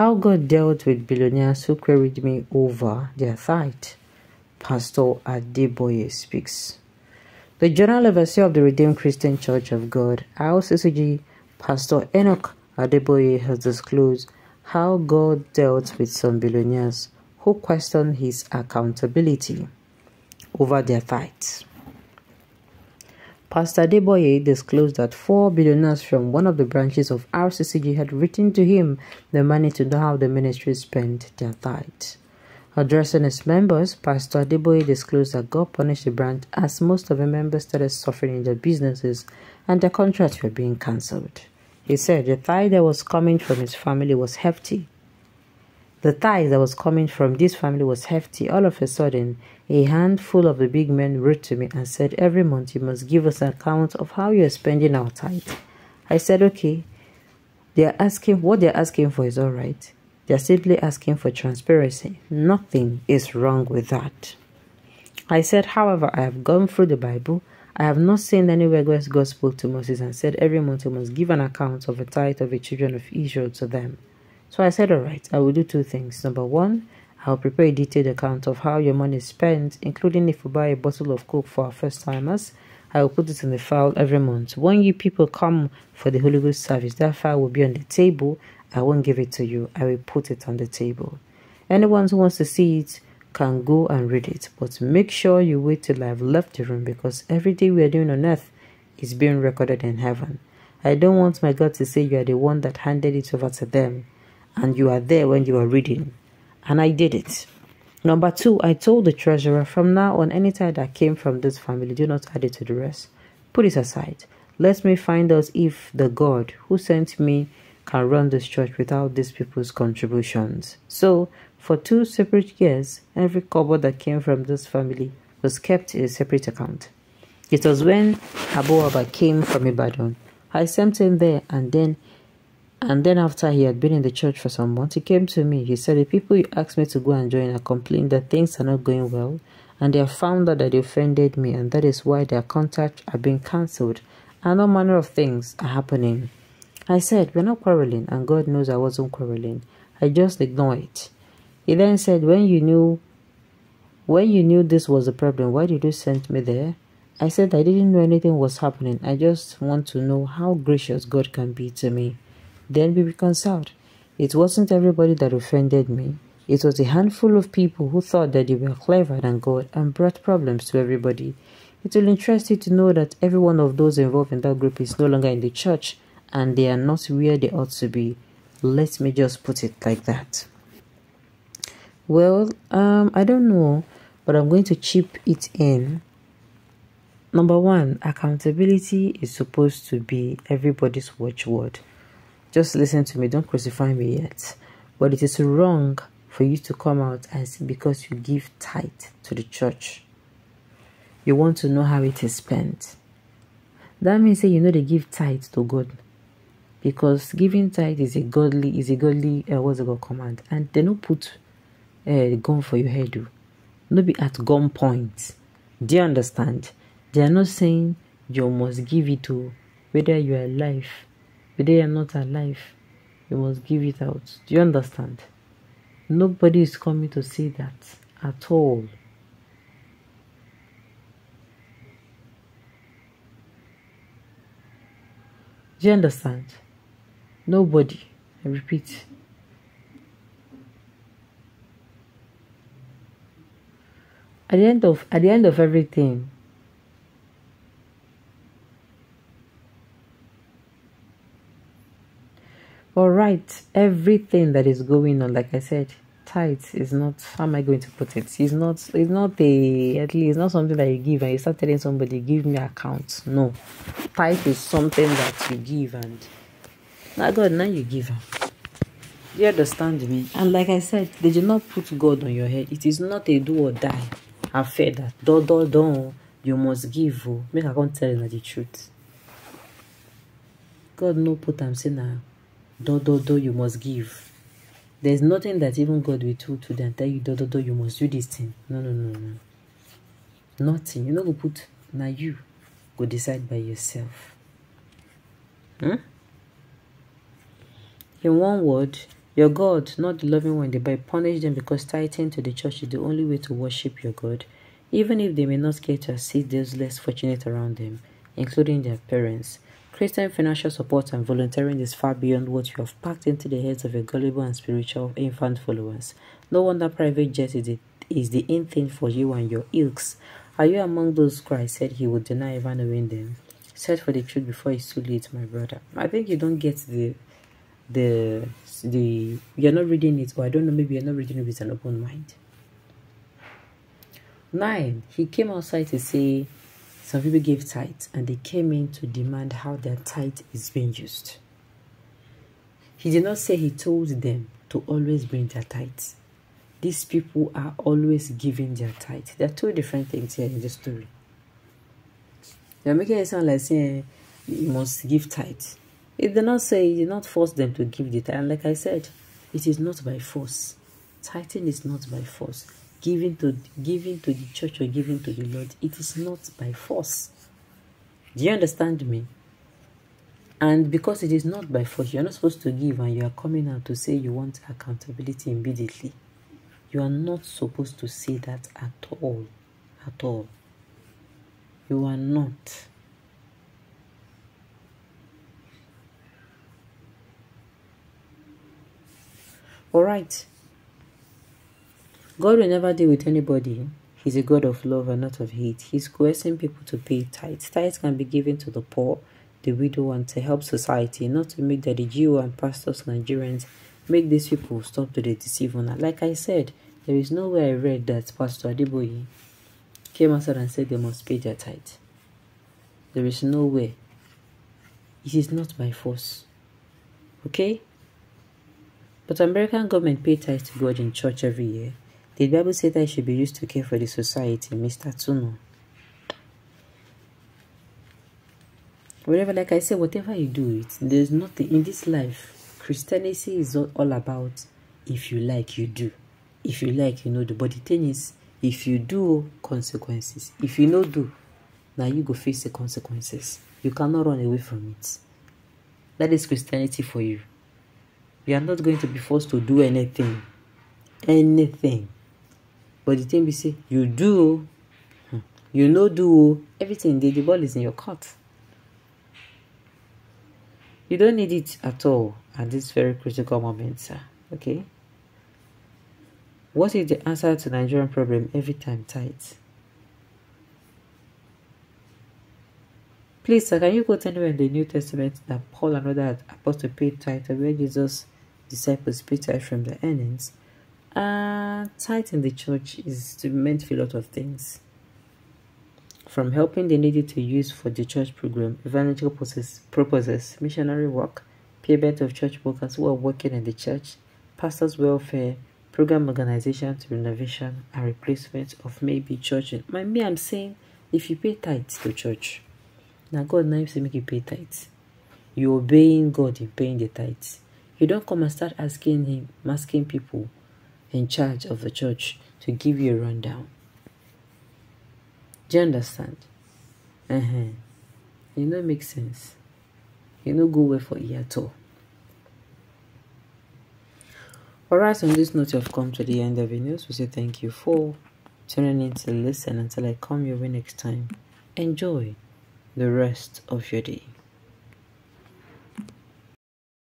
How God dealt with billionaires who queried me over their tithe. Pastor Adeboye speaks. The General Overseer of the Redeemed Christian Church of God, RCCG, Pastor Enoch Adeboye has disclosed how God dealt with some billionaires who questioned his accountability over their tithes. Pastor Adeboye disclosed that four billionaires from one of the branches of RCCG had written to him the money to know how the ministry spent their tithe. Addressing his members, Pastor Adeboye disclosed that God punished the branch as most of the members started suffering in their businesses and their contracts were being cancelled. He said the tithe that was coming from his family was hefty. The tithe that was coming from this family was hefty. All of a sudden, a handful of the big men wrote to me and said, Every month you must give us an account of how you are spending our tithe. I said, Okay. They are asking what they are asking for is all right. They are simply asking for transparency. Nothing is wrong with that. I said, however, I have gone through the Bible. I have not seen anywhere where God spoke to Moses and said every month you must give an account of a tithe of the children of Israel to them. So I said, all right, I will do two things. Number one, I'll prepare a detailed account of how your money is spent, including if we buy a bottle of Coke for our first timers. I will put it in the file every month. When you people come for the Holy Ghost service, that file will be on the table. I won't give it to you. I will put it on the table. Anyone who wants to see it can go and read it. But make sure you wait till I've left the room because everything we are doing on earth is being recorded in heaven. I don't want my God to say you are the one that handed it over to them and you are there when you are reading and I did it. Number two, I told the treasurer from now on, any tithe that came from this family, do not add it to the rest. Put it aside. Let me find out if the God who sent me can run this church without these people's contributions. So, for two separate years, every kobo that came from this family was kept in a separate account. It was when Abu Abba came from Ibadan. I sent him there and then and then after he had been in the church for some months, he came to me. He said, the people you asked me to go and join are complaining that things are not going well and they have found out that they offended me and that is why their contacts are being cancelled and all manner of things are happening. I said, we're not quarreling and God knows I wasn't quarreling. I just ignore it. He then said, when you knew when you knew this was a problem, why did you send me there? I said I didn't know anything was happening. I just want to know how gracious God can be to me then be reconciled. It wasn't everybody that offended me. It was a handful of people who thought that they were clever than God and brought problems to everybody. It will interest you to know that every one of those involved in that group is no longer in the church and they are not where they ought to be. Let me just put it like that. Well, um, I don't know, but I'm going to chip it in. Number one, accountability is supposed to be everybody's watchword. Just listen to me, don't crucify me yet. But it is wrong for you to come out say because you give tithe to the church. You want to know how it is spent. That means say you know they give tithe to God. Because giving tithe is a godly, is a godly, uh, what's it called, command. And they don't put uh, a gun for your head. Do. Not be at gunpoint. Do you understand? They are not saying you must give it to whether you are alive but they are not alive. You must give it out. Do you understand? Nobody is coming to say that at all. Do you understand? Nobody. I repeat. At the end of at the end of everything, All right, everything that is going on, like I said, tithes is not. How am I going to put it? It's not. It's not a. At least it's not something that you give and you start telling somebody, "Give me account." No, tithe is something that you give and now God, now you give. Do you understand me? And like I said, they do not put God on your head. It is not a do or die affair that do do do you must give. Oh. Make I can't tell you the truth. God no put am say na do do do you must give. There's nothing that even god will do to them tell you do do do you must do this thing. No no no no. Nothing. You no go put na you go decide by yourself. Hmm? in one word Your God, not the loving one, they by punish them because tithing to the church is the only way to worship your God, even if they may not get to assist those less fortunate around them, including their parents. Christian financial support and volunteering is far beyond what you have packed into the heads of your gullible and spiritual infant followers. No wonder private jet is the, is the in thing for you and your ilks. Are you among those Christ said he would deny ever knowing them? Search for the truth before it's too late, my brother. I think you don't get the the the you're not reading it, or I don't know, maybe you're not reading it with an open mind. Nine, he came outside to say some people gave tithe and they came in to demand how their tithe is being used. He did not say he told them to always bring their tithes. These people are always giving their tithe. There are two different things here in the story. They're making it sound like saying you must give tithe. It did not say, he did not force them to give the tithe. And like I said, it is not by force. Tithing is not by force giving to giving to the church or giving to the Lord, it is not by force. Do you understand me? And because it is not by force, you're not supposed to give and you are coming out to say you want accountability immediately. You are not supposed to say that at all. At all. You are not. All right. God will never deal with anybody. He's a God of love and not of hate. He's coercing people to pay tithes. Tithes can be given to the poor, the widow, and to help society, not to make that the Jew and pastors, Nigerians, make these people stop to the deceive one. Like I said, there is no way I read that Pastor Adeboye came outside and said they must pay their tithe. There is no way. It is not by force. Okay? But American government pay tithes to God in church every year. The Bible said that it should be used to care for the society, Mr. Tuno. Whatever, like I said, whatever you do it, there's nothing in this life. Christianity is all about if you like, you do. If you like, you know do. But the thing is, if you do, consequences. If you know do, now you go face the consequences. You cannot run away from it. That is Christianity for you. You are not going to be forced to do anything. Anything but the thing be say you do hmm, you know do everything the, the ball is in your court. You don't need it at all at this very critical moment sir. Okay? What is the answer to nigerian problem every time tight? Please, sir, can you quote anywhere in the New Testament that Paul and other apostles paid tithe where Jesus' disciples paid tithe from the earnings? Uh, tithe in the church is to meant for a lot of things. From helping the needy to use for the church program, evangelical purposes, missionary work, payment of church workers who are working in the church, pastors' welfare, program organization to renovation and replacement of maybe church. My me, I'm saying if you pay tithes to church, now God now to make you pay tithes. You're obeying God in paying the tithes. You don't come and start asking him, asking people in charge of the church to give you a rundown. Do you understand? Uh-huh. You know, it makes sense. You know, go away for it at all. Alright, on this note, you've come to the end of the news. We say thank you for tuning in to listen until I come your way next time. Enjoy the rest of your day.